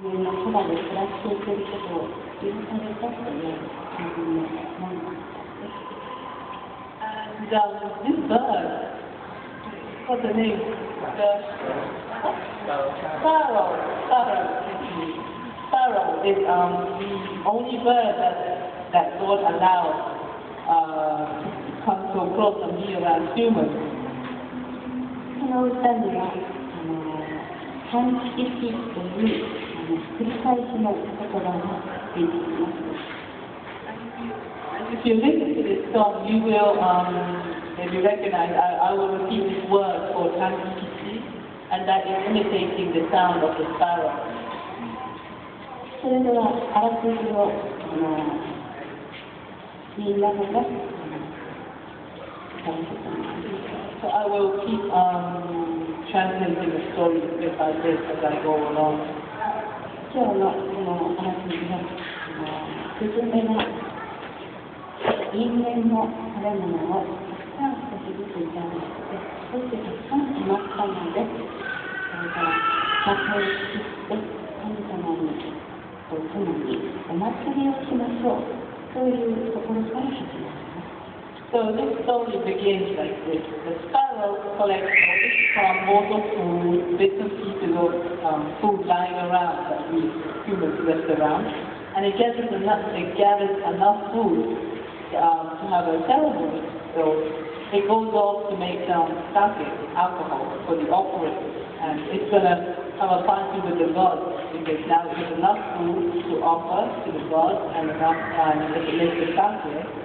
そばで暮らしていけることを許されたという感じになります。 And um, this bird, what's the name? The sparrow. Sparrow. Sparrow is um, the only bird that, that God allows uh, to come so close and be around humans. この歌には、あの、反式という、あの、 繰り返しの言葉が出てきます。 And if you listen to this song, you will um, maybe recognize, I, I will repeat this word called Hankikisi, and that is imitating the sound of the sparrow. それでは、あらすじを、あの、みんなが、あの、伝えてください。 So I will keep um, translating the story bit by bit as I go along. 今日のこのあらすじは、あの、スズメが人間の食べ物をたくさん少しずついただいて、そしてたくさんしまったので、それから酒を切って神様にと共にお祭りをしましょう。そういうところから始まります。So this story begins like this. The sparrow collects from mortal food, bits and pieces of um, food lying around that we humans left around, and it gathers enough, it gathers enough food um, to have a ceremony. So it goes off to make some sake, alcohol, for the offering, and it's gonna have a party with the gods because now there's enough food to offer to the gods and enough time to make the sake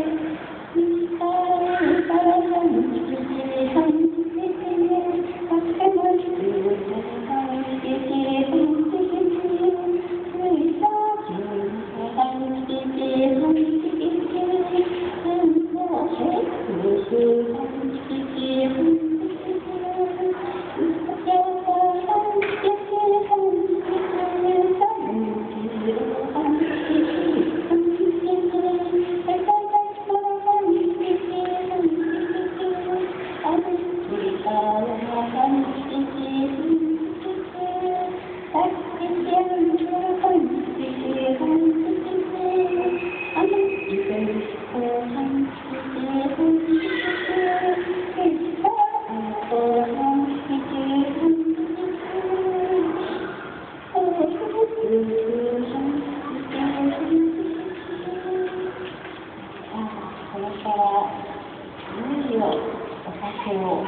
を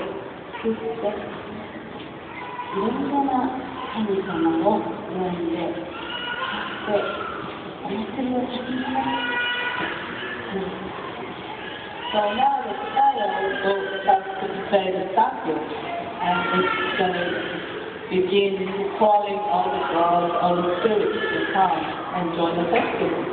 作っていろんな神様を呼んでそしてお祭りをします。 So now the sparrow will start to prepare the sake, and it's going to begin calling all the gods, all the spirits to come and join the festival. からなぜか